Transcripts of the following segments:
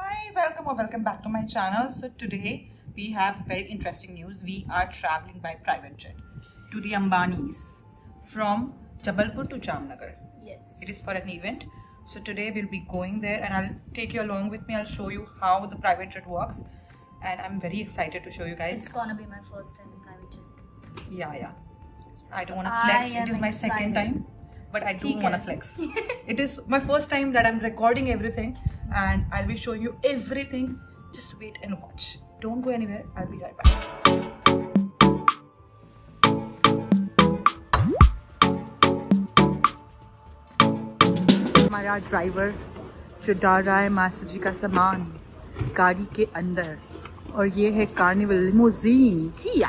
Hi, welcome or welcome back to my channel. So today we have very interesting news. We are traveling by private jet to the Ambanis from Jabalpur to Jamnagar. Yes. It is for an event. So today we'll be going there and I'll take you along with me. I'll show you how the private jet works and I'm very excited to show you guys. It's gonna be my first time in private jet. Yeah, yeah. I don't wanna flex. It is my second time. But I do wanna flex. it is my first time that I'm recording everything and I'll be showing you everything. Just wait and watch. Don't go anywhere. I'll be right back. हमारा driver जो डाल रहा है master जी का सामान गाड़ी के अंदर और ये है कार्निवल लिमोजीन किया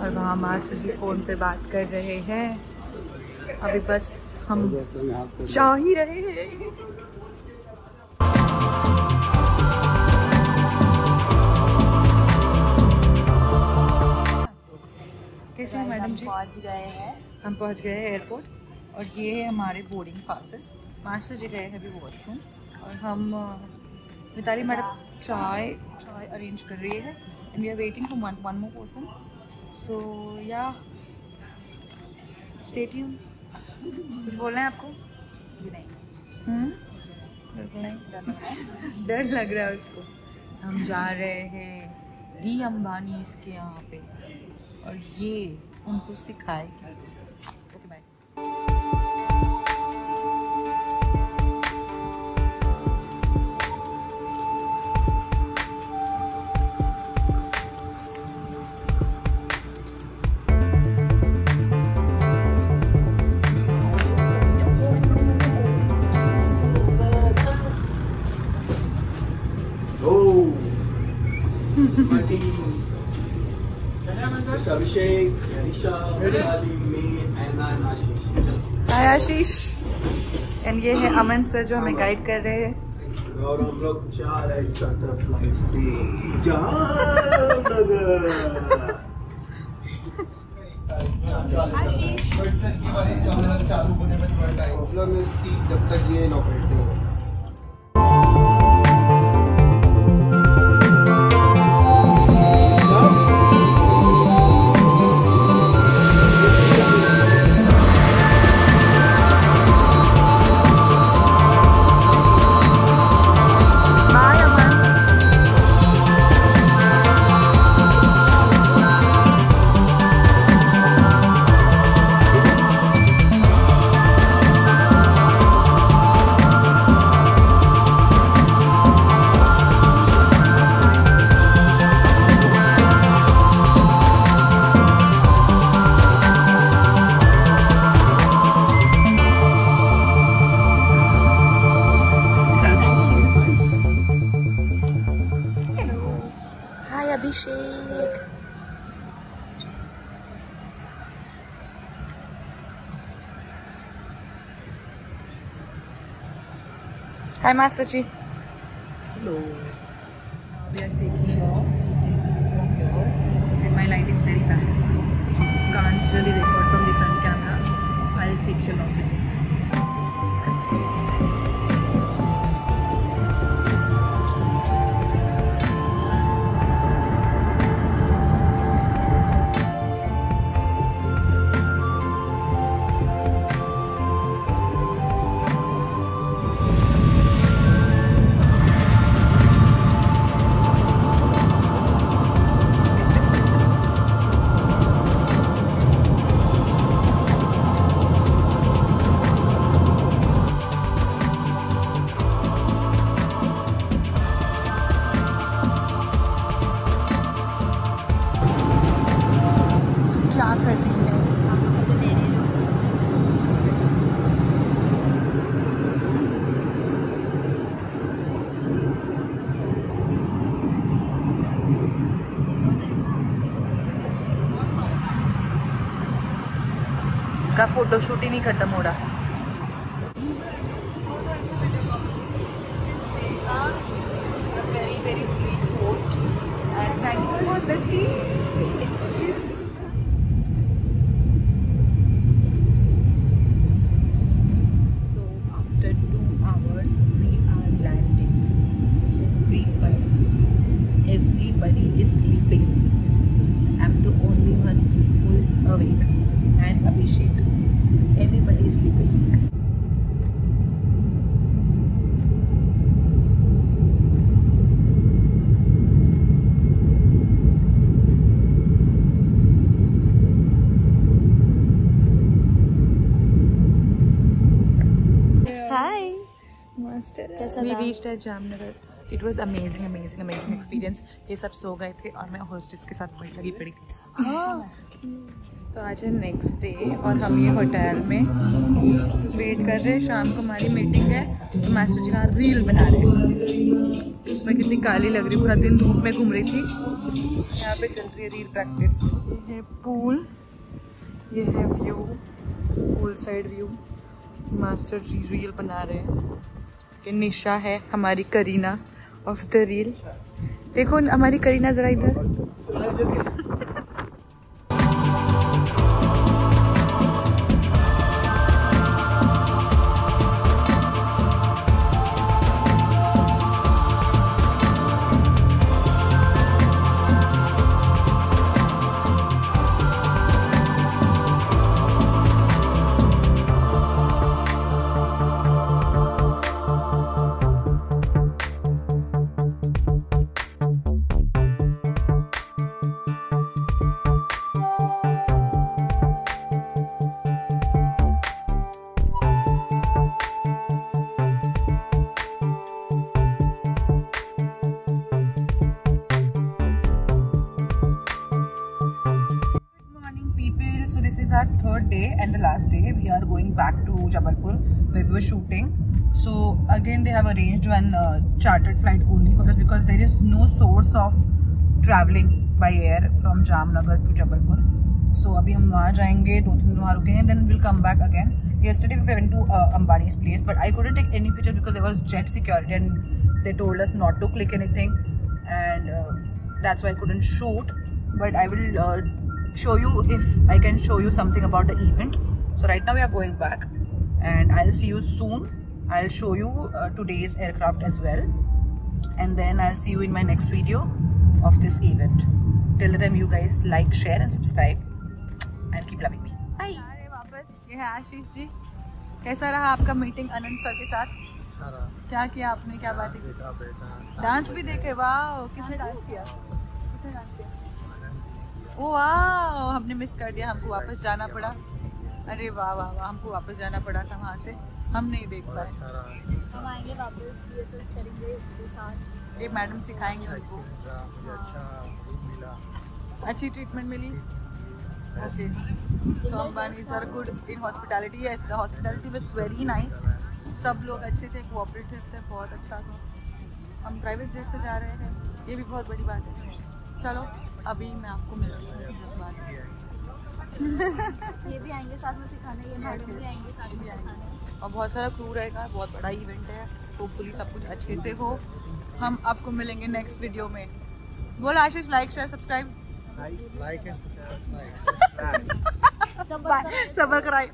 और वहाँ मास्टर जी फ़ोन पे बात कर रहे हैं अभी बस हम जा ही रहे हैं। कैसे हैं मैडम जी? पहुँच गए हैं। हम पहुँच गए हैं एयरपोर्ट और ये है हमारे बोर्डिंग पासेस मास्टर जी गए हैं अभी वॉशरूम और हम मिताली मैडम चाय चाय अरेंज कर रही है and we are waiting for one one more person so yeah stay tuned कुछ बोलना है आपको? नहीं। हम्म? नहीं। डर लग रहा है उसको। हम जा रहे हैं डी अंबानी इसके यहाँ पे। और ये उनको सिखाएगी। I'm Ashish. Hi Ashish and ये है अमन सर जो हमें गाइड कर रहे हैं। और हम लोग जा रहे हैं चार्टर फ़्लाइट से। जामनगर। चालू होने में थोड़ा टाइम प्रॉब्लम इसकी जब तक ये इनऑपरेट नहीं होगा Abhishek. Hi, Master G. Hello. Are इसका फ़ोटो शूट ही नहीं खत्म हो रहा everybody is sleeping. I'm the only one who is awake. Abhishek. Everybody is sleeping. We Jamnagar it was amazing amazing amazing experience ये सब सो गए थे और मैं होस्टेस के साथ बैठ लगी पड़ी। थी हम्म। तो आज है नेक्स्ट डे और हम ये होटल में वेट कर रहे हैं। शाम को हमारी मीटिंग है तो मास्टर जी का रील बना रहे हैं। मैं कितनी काली लग रही पूरा दिन धूप में घूम रही थी। यहाँ पे चल रही है रील प्रैक्टिस ये है पूल ये है view pool side view master ji reel बना रहे हैं। निशा है, हमारी करीना ऑफ़ द रील देखो हमारी करीना जरा इधर। last day. We are going back to Jabalpur where we were shooting. So again, they have arranged one uh, chartered flight only for us because there is no source of traveling by air from Jamnagar to Jabalpur. So abhi hum wahan jayenge, do tin din then we'll come back again. Yesterday we went to uh, Ambani's place, but I couldn't take any picture because there was jet security and they told us not to click anything, and uh, that's why I couldn't shoot. But I will uh, show you if I can show you something about the event. So right now we are going back and I'll see you soon. I'll show you uh, today's aircraft as well. And then I'll see you in my next video of this event. Till the time you guys like, share and subscribe and keep loving me. Bye. वापस ये है आशीष जी कैसा रहा आपका meeting अनंत sir के साथ क्या किया आपने क्या बातें की डांस भी देखे वाह किसने डांस किया किसने डांस किया ओ वाह हमने मिस कर दिया हमको वापस जाना पड़ा अरे वाह वाह वाह हमको वापस जाना पड़ा था वहाँ से। हम नहीं देख पाए। हम आएँगे वापस करेंगे उनके साथ। ये मैडम सिखाएँगे हमको। अच्छी treatment milli. Okay so Ambani's are good in hospitality. Yes the hospitality was very nice. सब लोग अच्छे थे कोऑपरेटिव थे बहुत अच्छा था। हम प्राइवेट जेट से जा रहे थे। ये भी बहुत बड़ी बात है। चलो अभी मैं आपको मिलती हूँ। ये भी आएँगे साथ में सिखाने ये भी आएँगे साथ में सिखाने। और बहुत सारा क्रू रहेगा बहुत बड़ा इवेंट है। होपफुली सब कुछ अच्छे से हो। हम आपको मिलेंगे नेक्स्ट वीडियो में। बोल Ashish like share subscribe like सबर कराई